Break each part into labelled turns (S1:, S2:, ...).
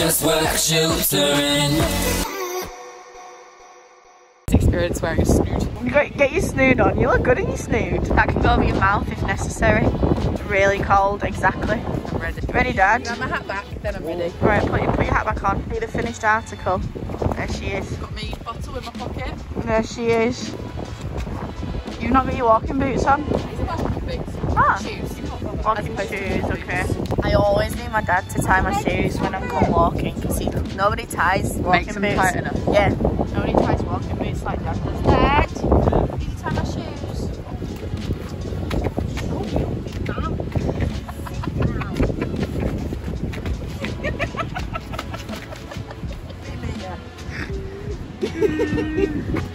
S1: just work shoes are in.
S2: Experience wearing a snood.
S3: You got, get your snood on. You look good in your snood. That can go over your mouth if necessary. It's really cold, exactly.
S2: I'm ready.
S3: Ready, Dad?
S2: Got my hat back, then I'm ready.
S3: Right, put your, put your hat back on. Need a finished article. There she is.
S2: Got my bottle in my pocket.
S3: There she is. You've not got your walking boots on?
S2: These are walking boots.
S3: Ah.
S2: Shoes.
S3: Walking
S2: As opposed to
S3: shoes, okay. I always need my dad to tie my shoes when I'm come walking because nobody ties walking
S2: Makes them
S3: boots.
S2: tight enough.
S3: Yeah, nobody ties walking boots like dad does. Dad, can you tie my shoes?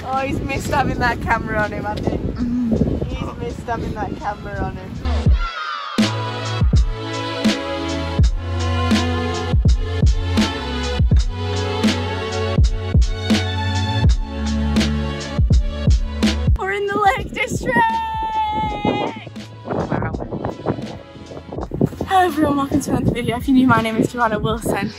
S3: oh, he's missed having that camera on him, I think. He's missed having that camera on him. Welcome to another video. If you're new, my name is Joanna Wilson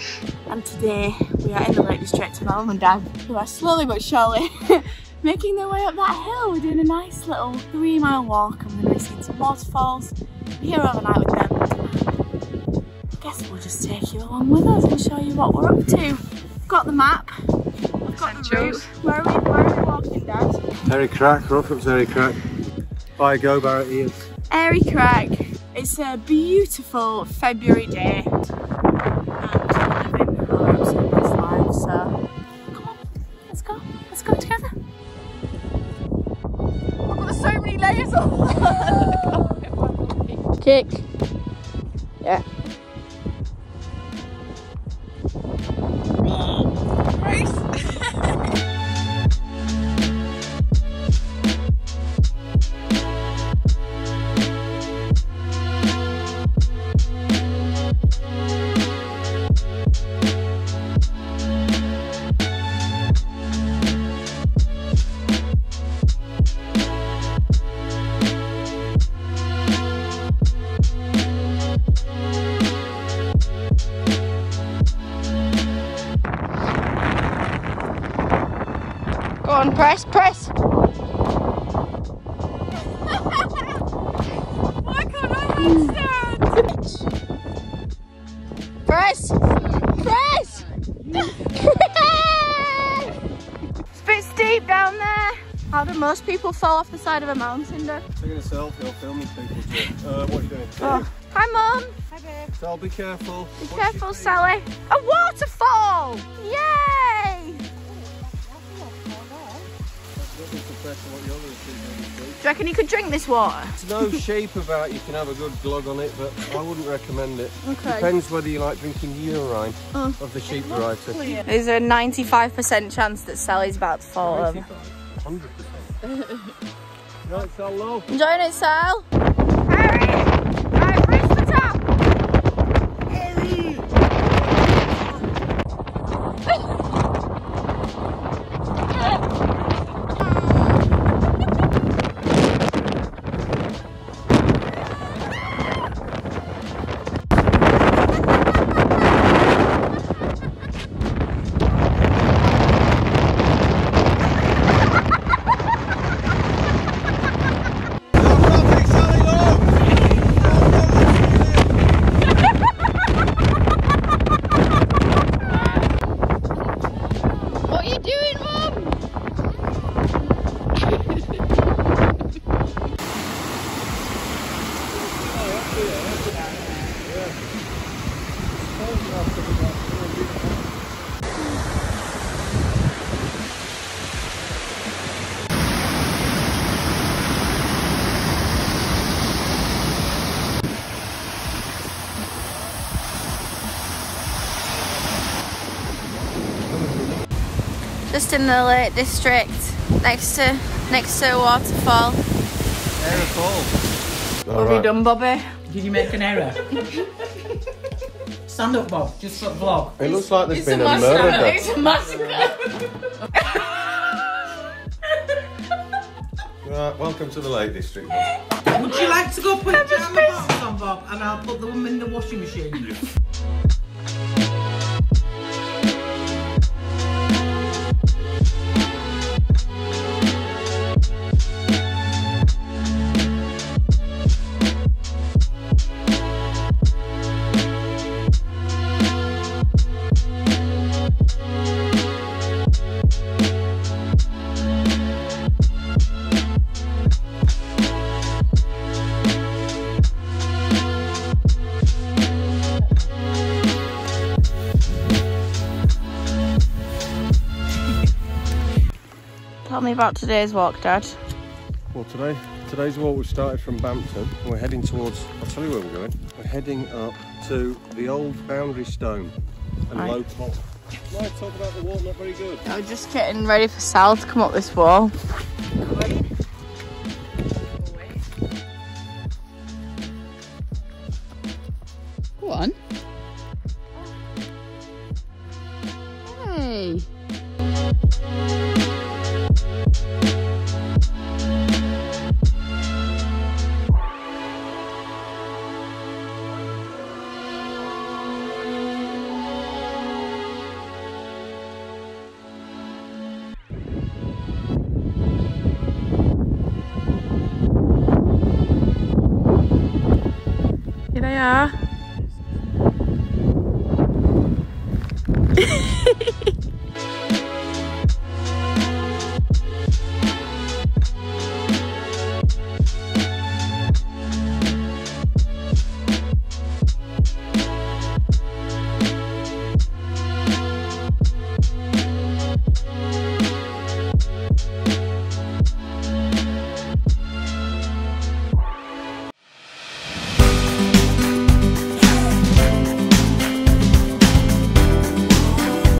S3: and today we are in the Lake District with my mum and dad who are slowly but surely making their way up that hill. We're doing a nice little three mile walk and we're going to be seeing some waterfalls. We're here overnight with them. I guess we'll just take you along with us and show you what we're up to. We've got the map, we've got the route. Where are we, where are we walking, Dad?
S4: Terry Crack, rough up Terry Crack. By Gowbarrow Ears.
S3: Airy Crag. It's a beautiful February day. And so come on, let's go. Let's go together. I've got so many layers on. Kick. Yeah. On, press, press. Why can't I handstand? Press! Press! it's a bit steep down there. How do most people fall off the side of a mountain, Dad?
S4: Taking a selfie or filming people. Too. Uh, what are you doing?
S3: Oh. Hi, Mum. Hi, babe.
S4: Sal, be careful.
S3: Be
S4: Watch
S3: careful, Sally. A waterfall! You reckon you could drink this water?
S4: There's no shape about you can have a good glug on it, but I wouldn't recommend it.
S3: Okay.
S4: Depends whether you like drinking urine
S3: Oh.
S4: of the sheep variety.
S3: There's a 95% chance that Sally's about to fall over.
S4: 100%. right, Sal, low.
S3: Enjoying it, Sal? Just in the Lake District, next to next to a waterfall.
S4: All
S3: What have you done, Bobby?
S5: Did you make an error? Stand up, Bob, just for the vlog.
S4: It looks like there's
S2: It's
S4: been
S2: a
S4: a murder.
S3: It's a massacre.
S4: Right, welcome to the Lake District.
S5: Would you like to go put jam box on, Bob, and I'll put the them in the washing machine?
S3: Tell me about today's walk, Dad.
S4: Well, today, today's walk we started from Bampton. and We're heading towards, I'll tell you where we're going. We're heading up to the old boundary stone and
S3: Right.
S4: low top. Why talk about the walk not very good?
S3: I was just getting ready for Sal to come up this wall. Go on. Here